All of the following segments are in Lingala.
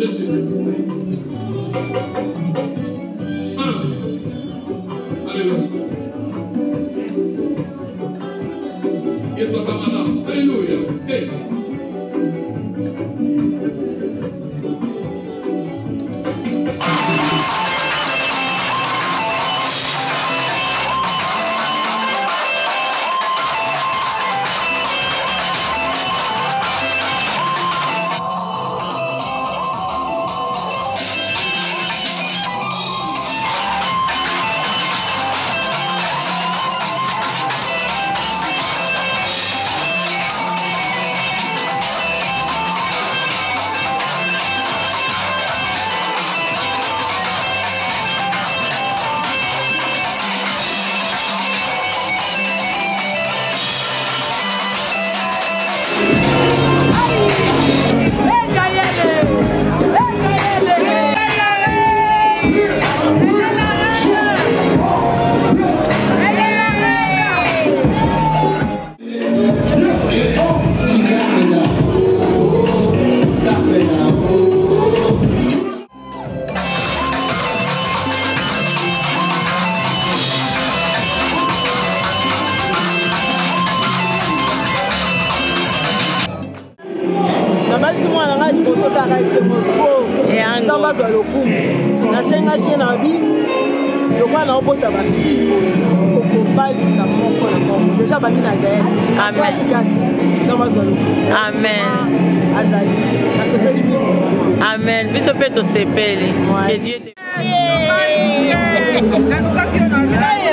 ¡Gracias! nasengaki ye na bi lokwa naobota bafii okobalisa moko na moko deja bandi na gael alikaki amen ah, azali nasepeli mingi amen biso mpe tosepeli nanukaki yo na bilaye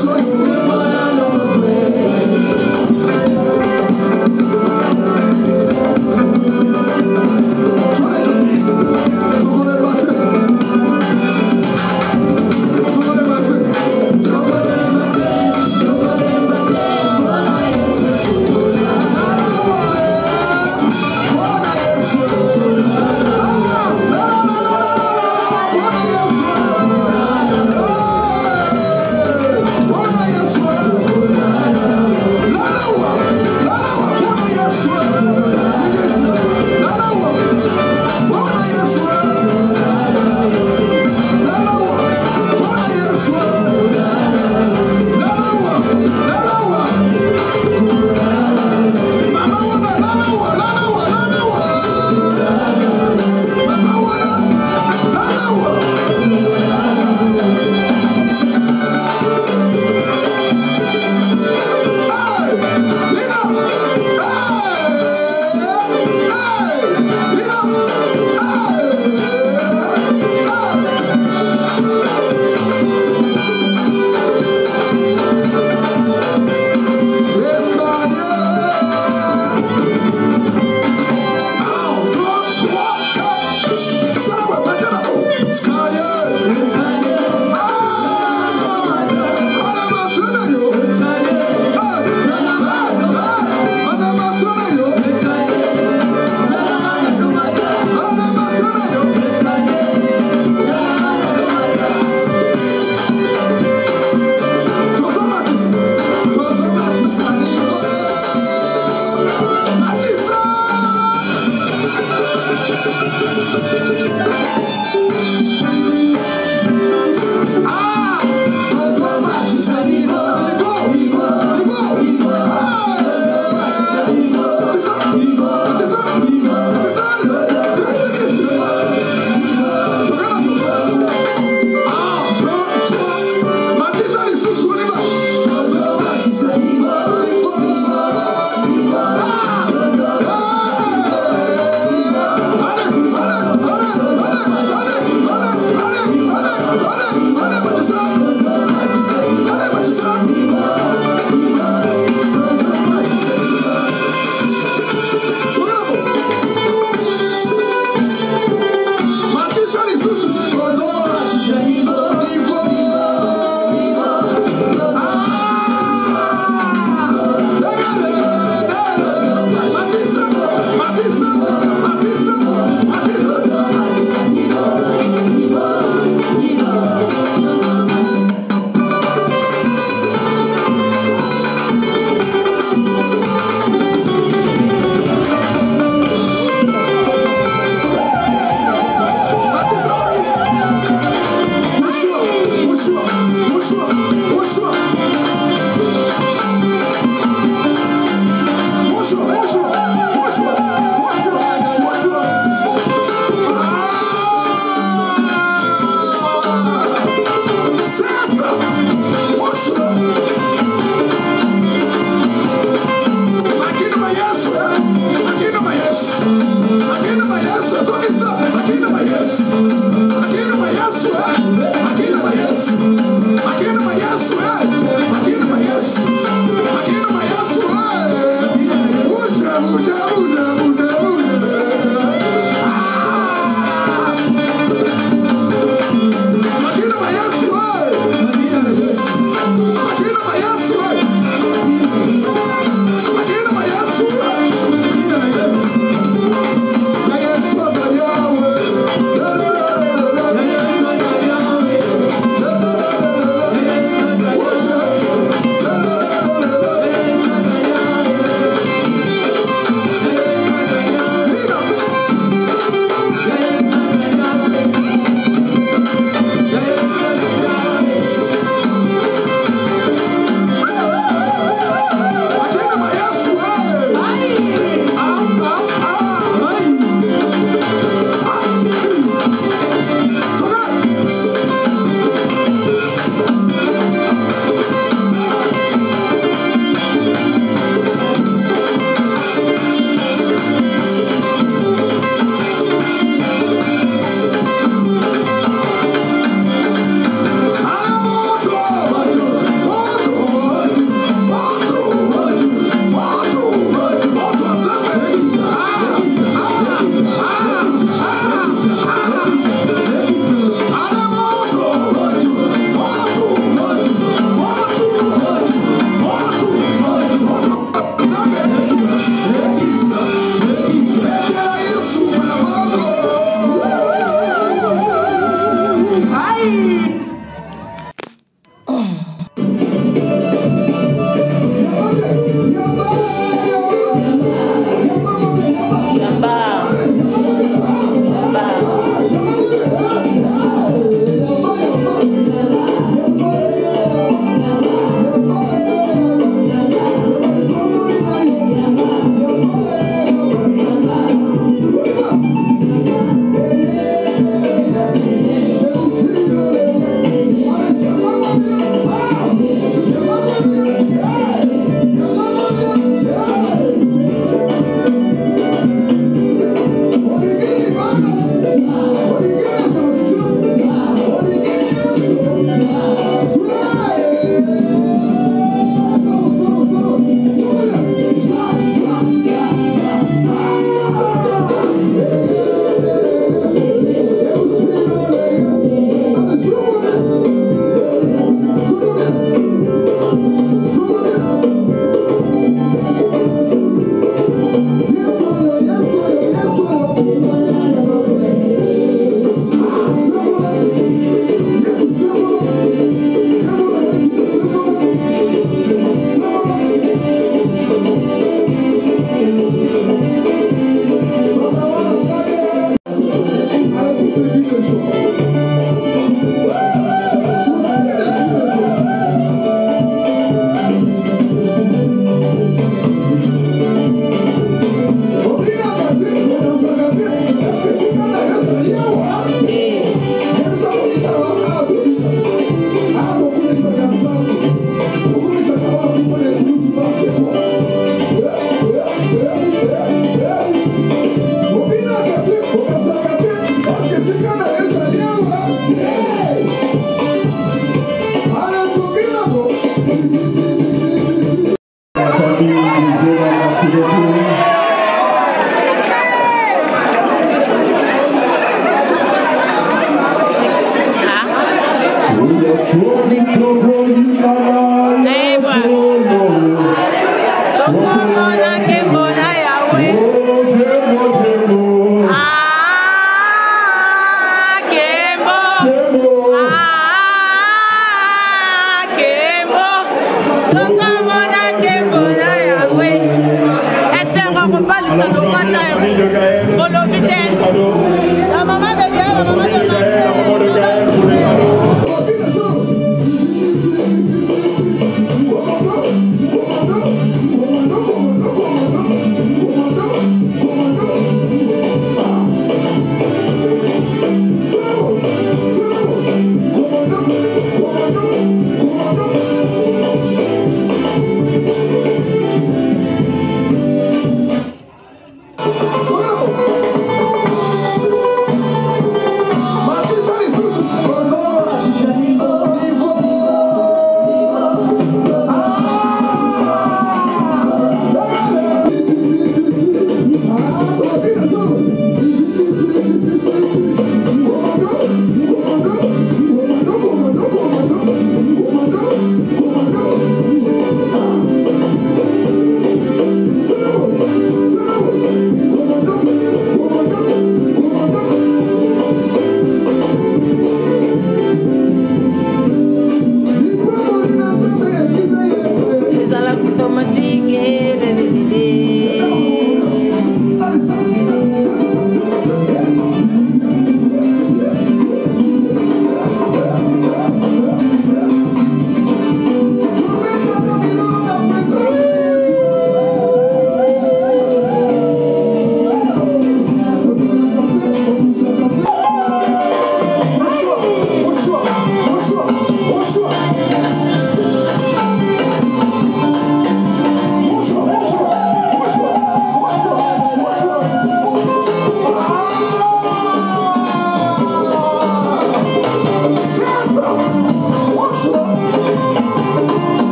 soy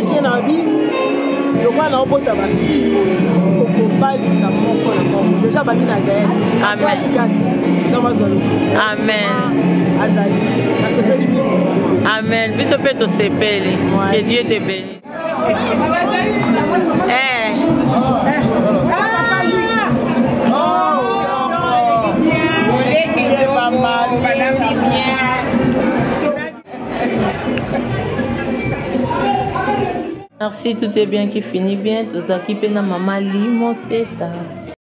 na tie na bi lokwa na obota bafille okobalisa moko na moko deja bandi na gaealikaka na bazwa lokuta amen azali nasepeli mingi amen biso mpe tosepeli ke dieu te beni merci tout est bien qui finit bien tozaki mpe na mama limoseta